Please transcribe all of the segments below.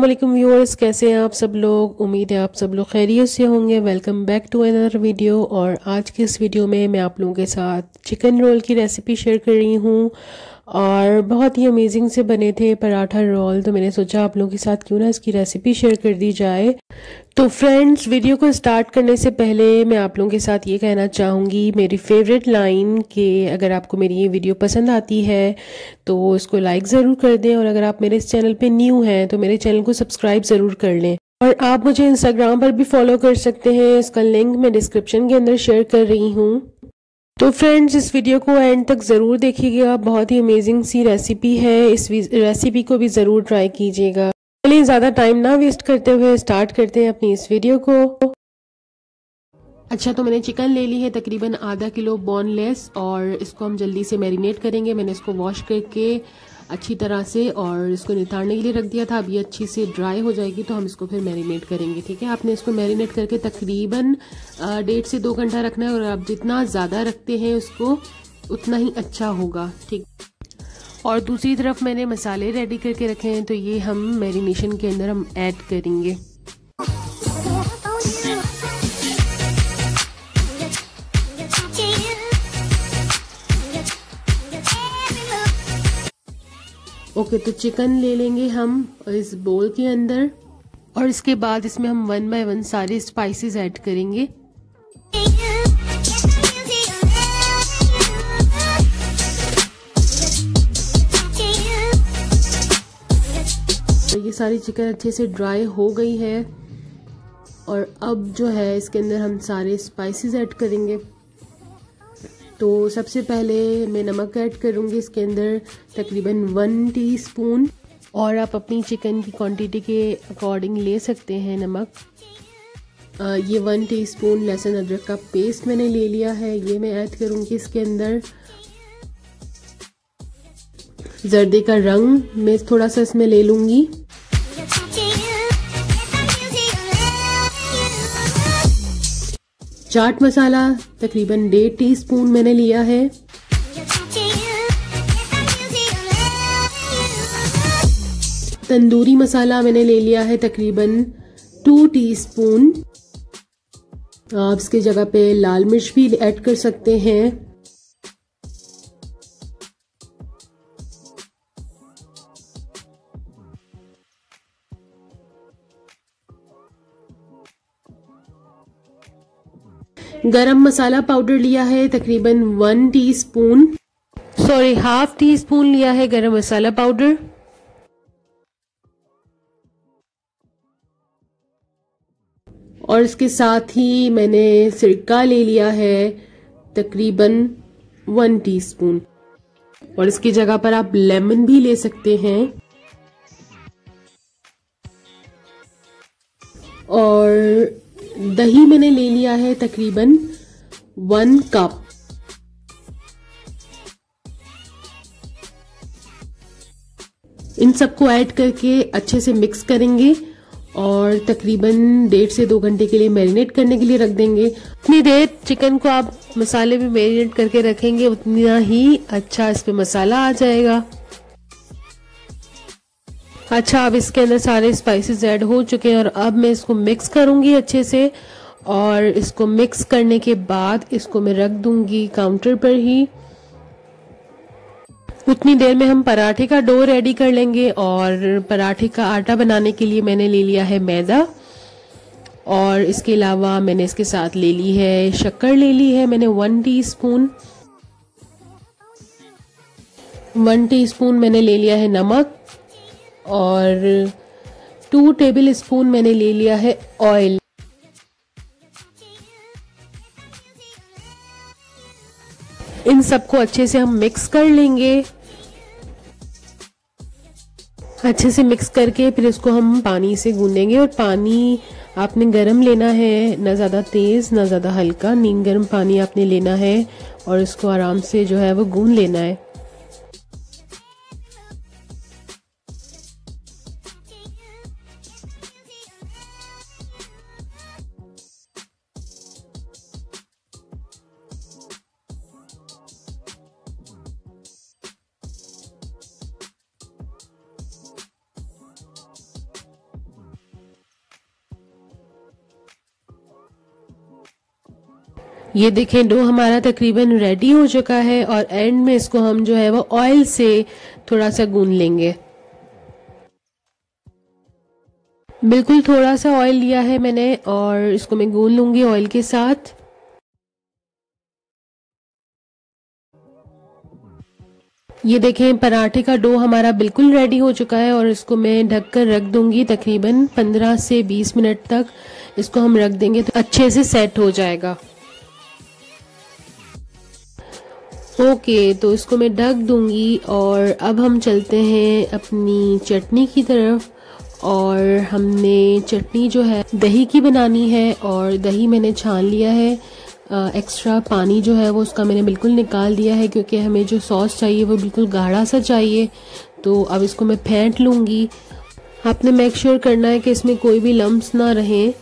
वालेकुम व्यूअर्स कैसे हैं आप सब लोग? उम्मीद है आप सब लोग खैरियत से होंगे। Welcome back to another video और आज के इस वीडियो में मैं आप लोगों के साथ चिकन रोल की रेसिपी शेयर कर रही हूँ। और बहुत ही अमेजिंग से बने थे पराठा रोल तो मैंने सोचा आप लोगों के साथ क्यों ना इसकी रेसिपी शेयर कर दी जाए। तो फ्रेंड्स वीडियो को स्टार्ट करने से पहले मैं आप लोगों के साथ ये कहना चाहूँगी, मेरी फेवरेट लाइन कि अगर आपको मेरी ये वीडियो पसंद आती है तो इसको लाइक ज़रूर कर दें और अगर आप मेरे इस चैनल पर न्यू हैं तो मेरे चैनल को सब्सक्राइब ज़रूर कर लें। और आप मुझे इंस्टाग्राम पर भी फॉलो कर सकते हैं, इसका लिंक मैं डिस्क्रिप्शन के अंदर शेयर कर रही हूँ। तो फ्रेंड्स इस वीडियो को एंड तक ज़रूर देखिएगा। बहुत ही अमेजिंग सी रेसिपी है। इस रेसिपी को भी ज़रूर ट्राई कीजिएगा। चलिए, ज़्यादा टाइम ना वेस्ट करते हुए स्टार्ट करते हैं अपनी इस वीडियो को। अच्छा तो मैंने चिकन ले ली है तकरीबन आधा किलो बोनलेस और इसको हम जल्दी से मैरिनेट करेंगे। मैंने इसको वॉश करके अच्छी तरह से और इसको नितारने के लिए रख दिया था। अब ये अच्छी से ड्राई हो जाएगी तो हम इसको फिर मैरिनेट करेंगे, ठीक है? आपने इसको मैरिनेट करके तकरीबन डेढ़ से दो घंटा रखना है और आप जितना ज़्यादा रखते हैं उसको, उतना ही अच्छा होगा, ठीक? और दूसरी तरफ़ मैंने मसाले रेडी करके रखे हैं तो ये हम मैरिनेशन के अंदर हम ऐड करेंगे। ओके तो चिकन ले लेंगे हम इस बोल के अंदर। और इसके बाद इसमें हम वन बाय वन सारे स्पाइसेस ऐड करेंगे। तो ये सारी चिकन अच्छे से ड्राई हो गई है। और अब जो है, इसके अंदर हम सारे स्पाइसेस ऐड करेंगे। तो सबसे पहले मैं नमक ऐड करूँगी इसके अंदर तकरीबन वन टीस्पून और आप अपनी चिकन की क्वांटिटी के अकॉर्डिंग ले सकते हैं नमक। ये वन टीस्पून लहसुन अदरक का पेस्ट मैंने ले लिया है, ये मैं ऐड करूँगी इसके अंदर। जर्दे का रंग मैं थोड़ा सा इसमें ले लूँगी। चाट मसाला, तकरीबन डेढ़ टी स्पून मैंने लिया है। तंदूरी मसाला मैंने ले लिया है तकरीबन टू टीस्पून। आप इसके जगह पे लाल मिर्च भी ऐड कर सकते हैं। गरम मसाला पाउडर लिया है तकरीबन one teaspoon sorry half teaspoon लिया है गरम मसाला पाउडर। और इसके साथ ही मैंने सिरका ले लिया है तकरीबन वन टीस्पून और इसकी जगह पर आप लेमन भी ले सकते हैं। और दही मैंने ले लिया है तकरीबन वन कप। इन सबको ऐड करके अच्छे से मिक्स करेंगे और तकरीबन डेढ़ से दो घंटे के लिए मैरिनेट करने के लिए रख देंगे। उतनी देर चिकन को आप मसाले में मैरिनेट करके रखेंगे, उतना ही अच्छा इस पे मसाला आ जाएगा। अच्छा अब इसके अंदर सारे स्पाइसेस ऐड हो चुके हैं और अब मैं इसको मिक्स करूँगी अच्छे से और इसको मिक्स करने के बाद इसको मैं रख दूँगी काउंटर पर ही। उतनी देर में हम पराठे का डो रेडी कर लेंगे और पराठे का आटा बनाने के लिए मैंने ले लिया है मैदा और इसके अलावा मैंने इसके साथ ले ली है शक्कर ले ली है मैंने वन टीस्पून वन टीस्पून मैंने ले लिया है नमक। और टू टेबल स्पून मैंने ले लिया है ऑयल इन सबको अच्छे से हम मिक्स कर लेंगे। अच्छे से मिक्स करके फिर इसको हम पानी से गूंदेंगे और पानी आपने गरम लेना है, ना ज़्यादा तेज़, ना ज़्यादा हल्का, नीम गर्म पानी आपने लेना है और इसको आराम से जो है वो गूंद लेना है। ये देखें, डो हमारा तकरीबन रेडी हो चुका है और एंड में इसको हम जो है वो ऑयल से थोड़ा सा गून लेंगे। बिल्कुल थोड़ा सा ऑयल लिया है मैंने और इसको मैं गून लूँगी ऑयल के साथ। ये देखें, पराठे का डो हमारा बिल्कुल रेडी हो चुका है और इसको मैं ढक कर रख दूँगी तकरीबन 15 से 20 मिनट तक। इसको हम रख देंगे तो अच्छे से सेट हो जाएगा। ओके तो इसको मैं ढक दूँगी और अब हम चलते हैं अपनी चटनी की तरफ़। और हमने चटनी जो है, दही की बनानी है और दही मैंने छान लिया है। एक्स्ट्रा पानी जो है वो उसका मैंने बिल्कुल निकाल दिया है क्योंकि हमें जो सॉस चाहिए वो बिल्कुल गाढ़ा सा चाहिए। तो अब इसको मैं फेंट लूँगी। आपने मेक श्योर sure करना है कि इसमें कोई भी लम्ब ना रहें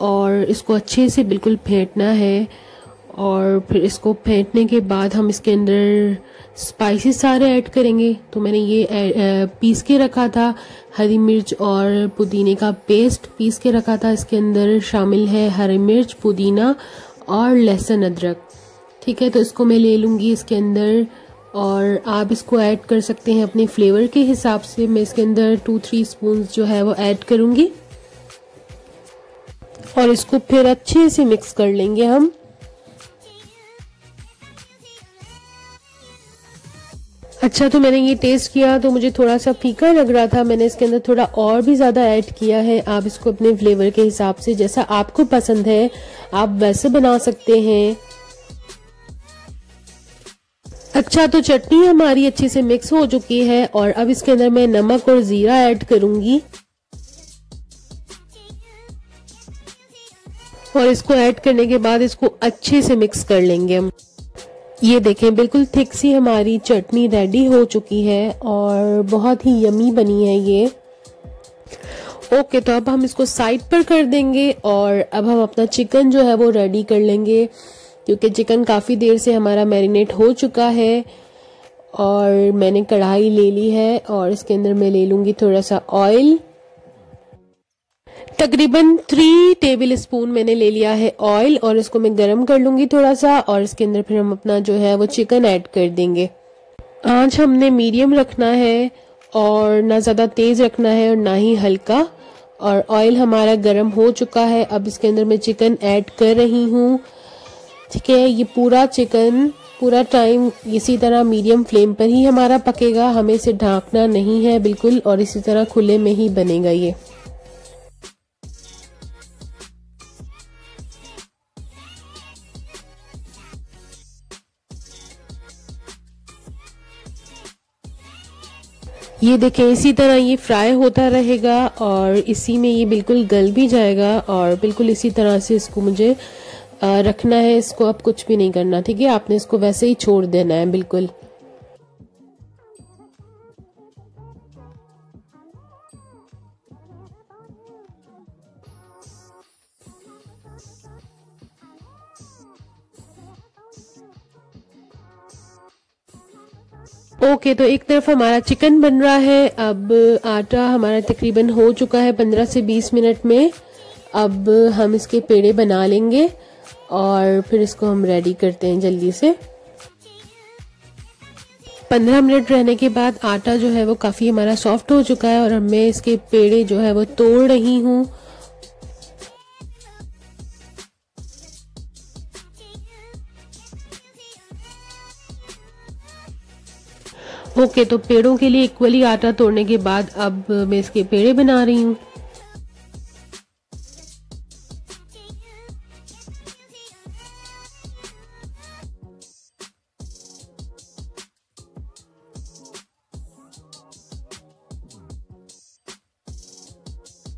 और इसको अच्छे से बिल्कुल फेंटना है। और फिर इसको फेंटने के बाद हम इसके अंदर स्पाइसेस सारे ऐड करेंगे। तो मैंने ये पीस के रखा था। हरी मिर्च और पुदीने का पेस्ट पीस के रखा था। इसके अंदर शामिल है हरी मिर्च, पुदीना और लहसुन अदरक। ठीक है तो इसको मैं ले लूँगी इसके अंदर। और आप इसको ऐड कर सकते हैं अपने फ्लेवर के हिसाब से। मैं इसके अंदर टू थ्री स्पून जो है वो ऐड करूँगी। और इसको फिर अच्छे से मिक्स कर लेंगे हम। अच्छा तो मैंने ये टेस्ट किया तो मुझे थोड़ा सा फीका लग रहा था। मैंने इसके अंदर थोड़ा और भी ज़्यादा ऐड किया है। आप इसको अपने फ्लेवर के हिसाब से, जैसा आपको पसंद है, आप वैसे बना सकते हैं। अच्छा तो चटनी हमारी अच्छे से मिक्स हो चुकी है, और अब इसके अंदर मैं नमक और ज़ीरा ऐड करूँगी। और इसको ऐड करने के बाद इसको अच्छे से मिक्स कर लेंगे हम। ये देखें, बिल्कुल थिक सी हमारी चटनी रेडी हो चुकी है और बहुत ही यमी बनी है ये। ओके तो अब हम इसको साइड पर कर देंगे और अब हम अपना चिकन जो है वो रेडी कर लेंगे, क्योंकि चिकन काफ़ी देर से हमारा मैरिनेट हो चुका है और मैंने कढ़ाई ले ली है और इसके अंदर मैं ले लूँगी थोड़ा सा ऑयल तकरीबन थ्री टेबल स्पून मैंने ले लिया है ऑयल और इसको मैं गर्म कर लूँगी थोड़ा सा और इसके अंदर फिर हम अपना जो है वो चिकन ऐड कर देंगे। आँच हमने मीडियम रखना है और ना ज़्यादा तेज़ रखना है और ना ही हल्का और ऑयल हमारा गर्म हो चुका है। अब इसके अंदर मैं चिकन ऐड कर रही हूँ। ठीक है, ये पूरा चिकन पूरा टाइम इसी तरह मीडियम फ्लेम पर ही हमारा पकेगा। हमें इसे ढांकना नहीं है बिल्कुल और इसी तरह खुले में ही बनेगा ये। ये देखें, इसी तरह ये फ्राई होता रहेगा और इसी में ये बिल्कुल गल भी जाएगा और बिल्कुल इसी तरह से इसको मुझे रखना है, इसको अब कुछ भी नहीं करना, ठीक है? आपने इसको वैसे ही छोड़ देना है, बिल्कुल। ओके तो एक तरफ़ हमारा चिकन बन रहा है। अब आटा हमारा तकरीबन हो चुका है पंद्रह से बीस मिनट में। अब हम इसके पेड़े बना लेंगे और फिर इसको हम रेडी करते हैं जल्दी से। पंद्रह मिनट रहने के बाद आटा जो है वो काफ़ी हमारा सॉफ्ट हो चुका है और मैं इसके पेड़े जो है वो तोड़ रही हूँ। ओके तो पेड़ों के लिए इक्वली आटा तोड़ने के बाद अब मैं इसके पेड़े बना रही हूँ।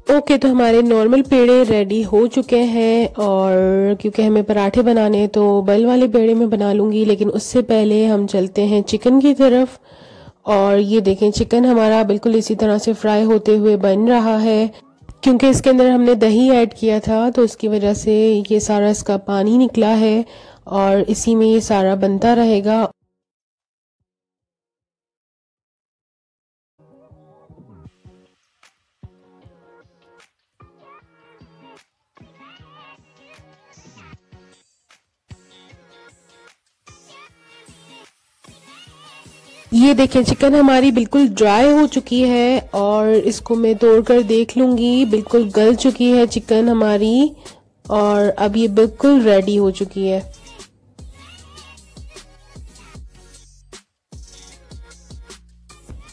ओके okay, तो हमारे नॉर्मल पेड़े रेडी हो चुके हैं और क्योंकि हमें पराठे बनाने तो बल वाले पेड़े में बना लूँगी लेकिन उससे पहले हम चलते हैं चिकन की तरफ़। और ये देखें चिकन हमारा बिल्कुल इसी तरह से फ्राई होते हुए बन रहा है। क्योंकि इसके अंदर हमने दही ऐड किया था तो उसकी वजह से ये सारा इसका पानी निकला है और इसी में ये सारा बनता रहेगा। ये देखें, चिकन हमारी बिल्कुल ड्राई हो चुकी है और इसको मैं तोड़ कर देख लूँगी। बिल्कुल गल चुकी है चिकन हमारी और अब ये बिल्कुल रेडी हो चुकी है।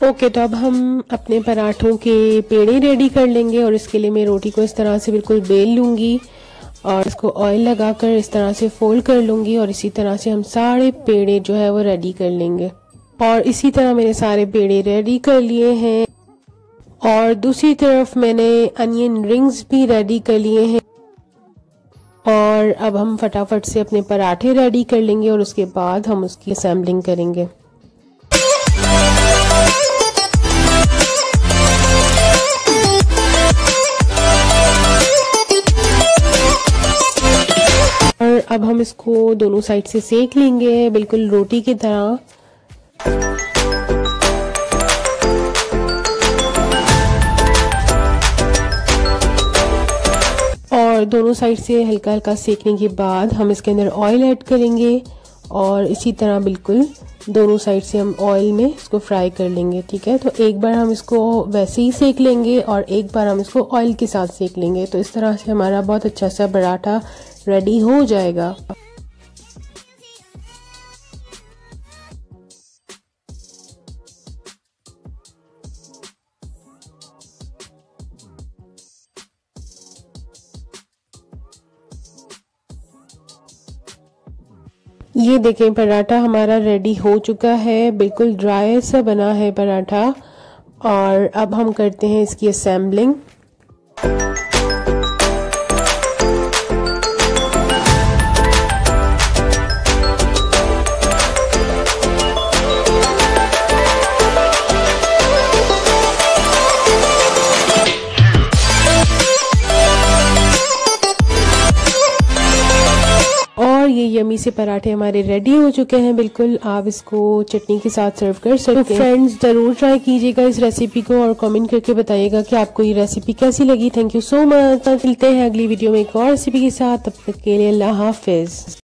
ओके तो अब हम अपने पराठों के पेड़े रेडी कर लेंगे और इसके लिए मैं रोटी को इस तरह से बिल्कुल बेल लूँगी और इसको ऑयल लगाकर इस तरह से फोल्ड कर लूँगी और इसी तरह से हम सारे पेड़े जो है वो रेडी कर लेंगे। और इसी तरह मैंने सारे पेड़े रेडी कर लिए हैं। और दूसरी तरफ़ मैंने अनियन रिंग्स भी रेडी कर लिए हैं। और अब हम फटाफट से अपने पराठे रेडी कर लेंगे और उसके बाद हम उसकी असेंबलिंग करेंगे। और अब हम इसको दोनों साइड से सेक लेंगे, बिल्कुल रोटी की तरह। और दोनों साइड से हल्का हल्का सेकने के बाद हम इसके अंदर ऑयल ऐड करेंगे और इसी तरह बिल्कुल दोनों साइड से हम ऑयल में इसको फ्राई कर लेंगे, ठीक है? तो एक बार हम इसको वैसे ही सेक लेंगे और एक बार हम इसको ऑयल के साथ सेक लेंगे। तो इस तरह से हमारा बहुत अच्छा सा पराठा रेडी हो जाएगा। ये देखें पराठा हमारा रेडी हो चुका है। बिल्कुल ड्राई सा बना है पराठा। और अब हम करते हैं इसकी असेंबलिंग और ये यमी से पराठे हमारे रेडी हो चुके हैं, बिल्कुल। आप इसको चटनी के साथ सर्व कर सकते हैं। तो फ्रेंड्स ज़रूर ट्राई कीजिएगा इस रेसिपी को और कमेंट करके बताइएगा कि आपको ये रेसिपी कैसी लगी। थैंक यू सो मच मिलते हैं अगली वीडियो में एक और रेसिपी के साथ। तब तक के लिए अल्लाह हाफिज।